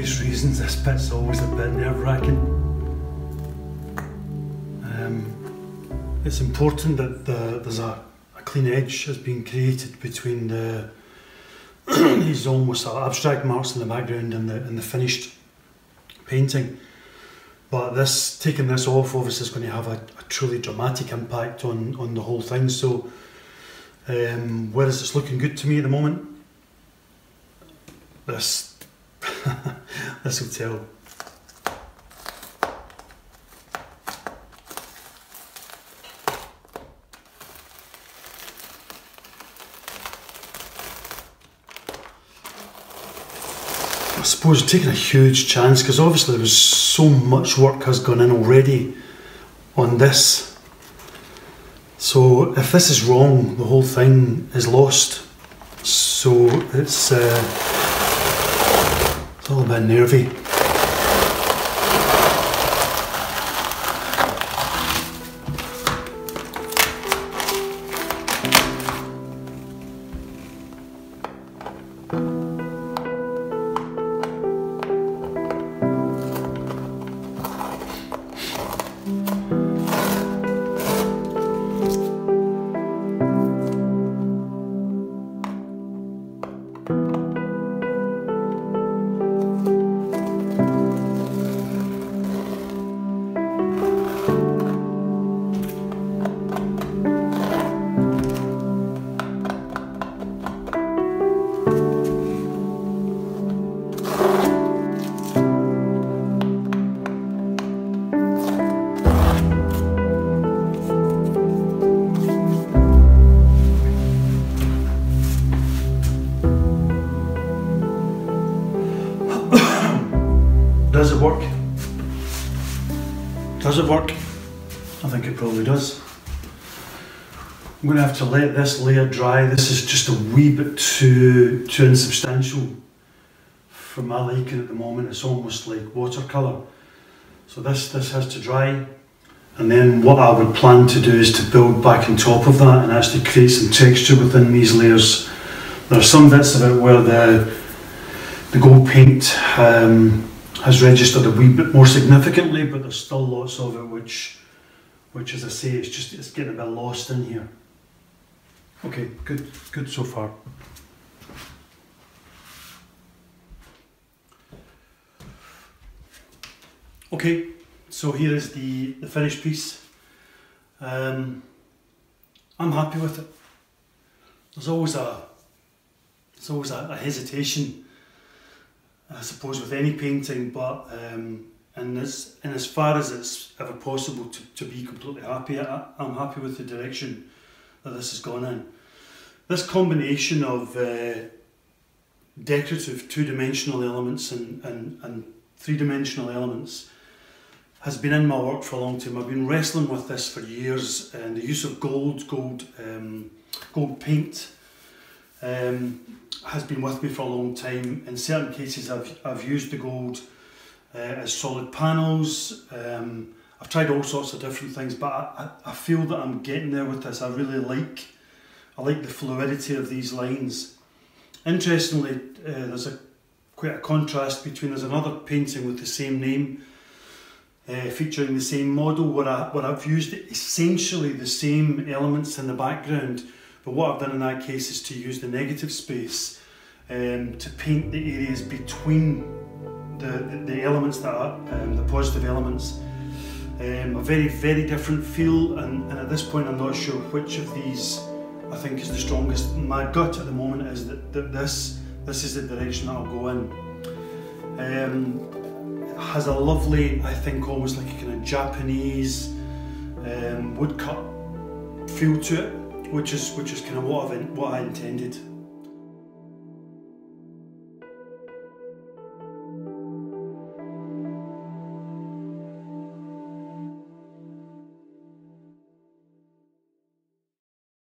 this bit's always a bit nerve wracking. Um, it's important that the, there's a, a clean edge has been created between the these almost abstract marks in the background and the, and the finished painting. But this taking this off obviously is going to have a, a truly dramatic impact on, on the whole thing. So um, whereas it's looking good to me at the moment, this I suppose taking a huge chance because obviously there was so much work has gone in already on this. So if this is wrong, the whole thing is lost. So it's uh, it's all a bit nervy. Does it work? Does it work? I think it probably does. I'm going to have to let this layer dry. This is just a wee bit too too insubstantial for my liking at the moment. It's almost like watercolour. So this this has to dry. And then what I would plan to do is to build back on top of that and actually create some texture within these layers. There are some bits of it where the the gold paint um, has registered a wee bit more significantly, but there's still lots of it which, which as I say, it's just it's getting a bit lost in here. Okay, good, good so far. Okay, so here is the, the finished piece. Um, I'm happy with it. There's always a there's always a, a hesitation I suppose with any painting, but um, in this, in as far as it's ever possible to, to be completely happy, I, I'm happy with the direction that this has gone in. This combination of uh, decorative two-dimensional elements and, and, and three-dimensional elements has been in my work for a long time. I've been wrestling with this for years and the use of gold, gold, um, gold paint um, has been with me for a long time. In certain cases, I've, I've used the gold uh, as solid panels. Um, I've tried all sorts of different things, but I, I, feel that I'm getting there with this. I really like, I like the fluidity of these lines. Interestingly, uh, there's a quite a contrast between there's another painting with the same name, uh, featuring the same model, where, I, where I've used essentially the same elements in the background but what I've done in that case is to use the negative space um, to paint the areas between the, the, elements that are um, the positive elements. Um, a very, very different feel and, and at this point I'm not sure which of these I think is the strongest. My gut at the moment is that, that this, this is the direction that I'll go in. Um, has a lovely, I think almost like a kind of Japanese um, woodcut feel to it which is which is kind of what, i what I intended.